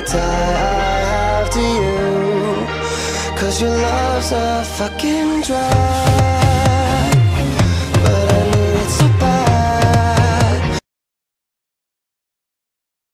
tie I have to you. Cause your love's a fucking drug.